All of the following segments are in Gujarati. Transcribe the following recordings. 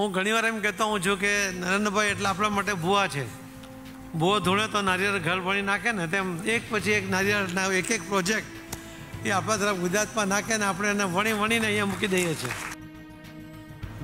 હું ઘણીવાર એમ કહેતો હું છું કે નરેન્દ્રભાઈ, એટલે આપણા માટે ભૂવા છે. ભૂવો ધૂણે તો નારિયેળ ઘર ભણી નાખે ને તેમ એક પછી એક નારિયેળના એક એક પ્રોજેક્ટ એ આપણા તરફ ગુજરાતમાં નાખે ને આપણે એને વણી વણીને અહીંયા મૂકી દઈએ છીએ.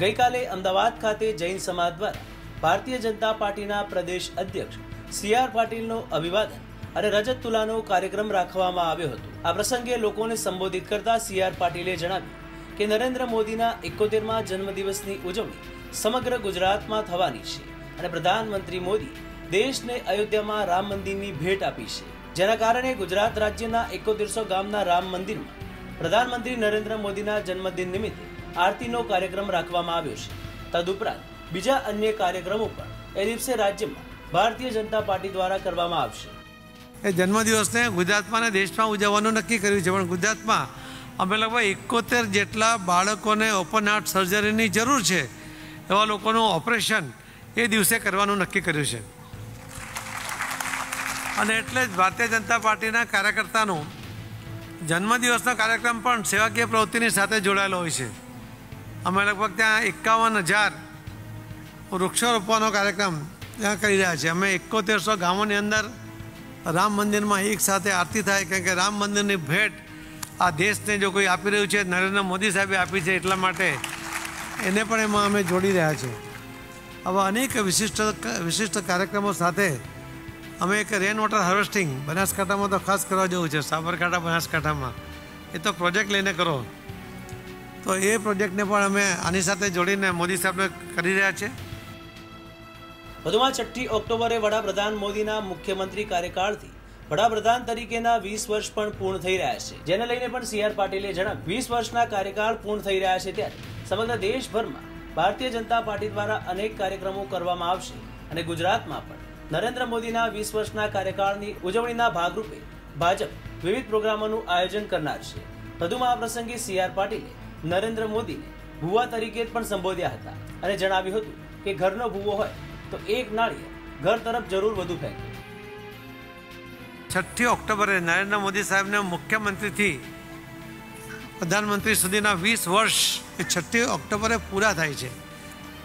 ગઈકાલે અમદાવાદ ખાતે જૈન સમાજ દ્વારા ભારતીય જનતા પાર્ટીના પ્રદેશ અધ્યક્ષ સી આર પાટીલનો અભિવાદન અને રજત તુલાનો કાર્યક્રમ રાખવામાં આવ્યો હતો. આ પ્રસંગે લોકોને સંબોધિત કરતા સી આર પાટીલે જણાવ્યું કે નરેન્દ્ર મોદીના એકોતેરમા જન્મદિવસની ઉજવણી સમગ્ર ગુજરાતમાં થવાની છે અને પ્રધાનમંત્રી મોદી દેશને અયોધ્યામાં રામ મંદિરની ભેટ આપી છે. જેના કારણે ગુજરાત રાજ્યના એકોતેરસો ગામના રામ મંદિરમાં પ્રધાનમંત્રી નરેન્દ્ર મોદીના જન્મદિન નિમિત્તે આરતીનો કાર્યક્રમ રાખવામાં આવ્યો છે. તદુપરાંત બીજા અન્ય કાર્યક્રમો પણ એ દિવસે રાજ્યમાં ભારતીય જનતા પાર્ટી દ્વારા કરવામાં આવશે. એ જન્મદિવસને ગુજરાતમાં અને દેશમાં ઉજવવાનું નક્કી કર્યું છે, પણ ગુજરાતમાં અમે લગભગ એકોતેર જેટલા બાળકોને ઓપન હાર્ટ સર્જરીની જરૂર છે. એવા લોકોનું ઓપરેશન એ દિવસે કરવાનું નક્કી કર્યું છે. અને એટલે જ ભારતીય જનતા પાર્ટીના કાર્યકર્તાનો જન્મદિવસનો કાર્યક્રમ પણ સેવાકીય પ્રવૃત્તિની સાથે જોડાયેલો હોય છે. અમે લગભગ ત્યાં એકાવન હજાર વૃક્ષારોપવાનો કાર્યક્રમ ત્યાં કરી રહ્યા છીએ. અમે એકોતેરસો ગામોની અંદર રામ મંદિરમાં એક સાથે આરતી થાય, કારણ કે રામ મંદિરની ભેટ આ દેશને જો કોઈ આપી રહ્યું છે, નરેન્દ્ર મોદી સાહેબે આપી છે એટલા માટે, એને પણ એમાં અમે જોડી રહ્યા છીએ. આવા અનેક વિશિષ્ટ વિશિષ્ટ કાર્યક્રમો સાથે અમે એક રેન વોટર હાર્વેસ્ટિંગ બનાસકાંઠામાં તો ખાસ કરવા જેવું છે, સાબરકાંઠા, બનાસકાંઠામાં. એ તો પ્રોજેક્ટ લઈને કરો. તો એ પ્રોજેક્ટને પણ અમે આની સાથે જોડીને મોદી સાહેબને કરી રહ્યા છીએ. વધુમાં છઠ્ઠી ઓક્ટોબરે વડાપ્રધાન મોદીના મુખ્યમંત્રી કાર્યકાળથી વડાપ્રધાન તરીકેના વીસ વર્ષ પણ પૂર્ણ થઈ રહ્યા છે. જેને લઈને પણ સી આર પાટીલે જણાવ્યું, વીસ વર્ષના કાર્યકાળ પૂર્ણ થઈ રહ્યા છે ત્યારે સમગ્ર દેશભરમાં ભારતીય જનતા પાર્ટી દ્વારા અનેક કાર્યક્રમો કરવામાં આવશે અને ગુજરાતમાં પણ નરેન્દ્ર મોદીના વીસ વર્ષના કાર્યકાળની ઉજવણીના ભાગરૂપે ભાજપ વિવિધ પ્રોગ્રામોનું આયોજન કરનાર છે. વધુમાં આ પ્રસંગે સી આર પાટીલે નરેન્દ્ર મોદીને ભુવા તરીકે પણ સંબોધ્યા હતા અને જણાવ્યું હતું કે ઘરનો ભૂવો હોય તો એક નાળીએ ઘર તરફ જરૂર વધુ ફેંકે. છઠ્ઠી ઓક્ટોબરે નરેન્દ્ર મોદી સાહેબને મુખ્યમંત્રીથી પ્રધાનમંત્રી સુધીના વીસ વર્ષ એ છઠ્ઠી ઓક્ટોબરે પૂરા થાય છે.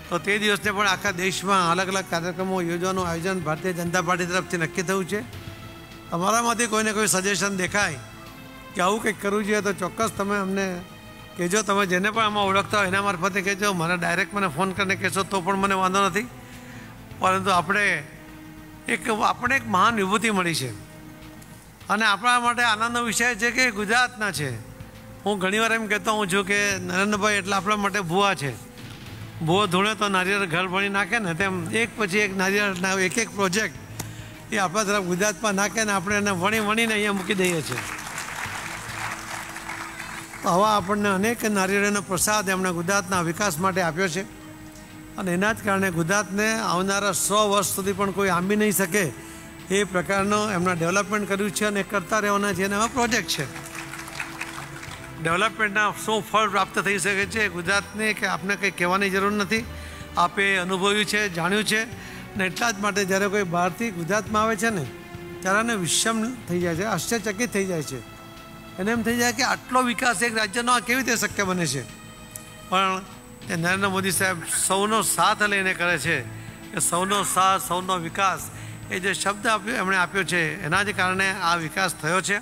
તો તે દિવસને પણ આખા દેશમાં અલગ અલગ કાર્યક્રમો યોજવાનું આયોજન ભારતીય જનતા પાર્ટી તરફથી નક્કી થયું છે. તમારામાંથી કોઈને કોઈ સજેશન દેખાય કે આવું કંઈક કરવું જોઈએ તો ચોક્કસ તમે અમને કહેજો. તમે જેને પણ આમાં ઓળખતા હોય એના મારફતે કહેજો. મને ડાયરેક્ટ મને ફોન કરીને કહેશો તો પણ મને વાંધો નથી. પરંતુ આપણે એક આપણે એક મહાન વિભૂતિ મળી છે. અને આપણા માટે આનંદનો વિષય છે કે ગુજરાતના છે. હું ઘણીવાર એમ કહેતો હોઉં છું કે નરેન્દ્રભાઈ એટલે આપણા માટે ભૂવા છે. ભૂવો ધૂણે તો નારિયેળ ઘર ભણી નાખે ને તેમ એક પછી એક નારિયેળના એક એક પ્રોજેક્ટ એ આપણા તરફ ગુજરાતમાં નાખે ને આપણે એને વણી વણીને અહીંયા મૂકી દઈએ છીએ. આવા આપણને અનેક નારિયેળનો પ્રસાદ એમણે ગુજરાતના વિકાસ માટે આપ્યો છે. અને એના જ કારણે ગુજરાતને આવનારા સો વર્ષ સુધી પણ કોઈ આંબી નહીં શકે એ પ્રકારનો એમના ડેવલપમેન્ટ કર્યું છે અને કરતા રહેવાના છે અને એવા પ્રોજેક્ટ છે. ડેવલપમેન્ટના શું ફળ પ્રાપ્ત થઈ શકે છે ગુજરાતને કે આપને કંઈ કહેવાની જરૂર નથી. આપે અનુભવ્યું છે, જાણ્યું છે ને એટલા જ માટે જ્યારે કોઈ બહારથી ગુજરાતમાં આવે છે ને, ત્યારે એને વિષમ થઈ જાય છે, આશ્ચર્યચકિત થઈ જાય છે. એને એમ થઈ જાય કે આટલો વિકાસ એક રાજ્યનો આ કેવી રીતે શક્ય બને છે? પણ નરેન્દ્ર મોદી સાહેબ સૌનો સાથ લઈને કરે છે કે સૌનો સાથ, સૌનો વિકાસ એ જે શબ્દ આપ્યો એમણે આપ્યો છે એના જ કારણે આ વિકાસ થયો છે.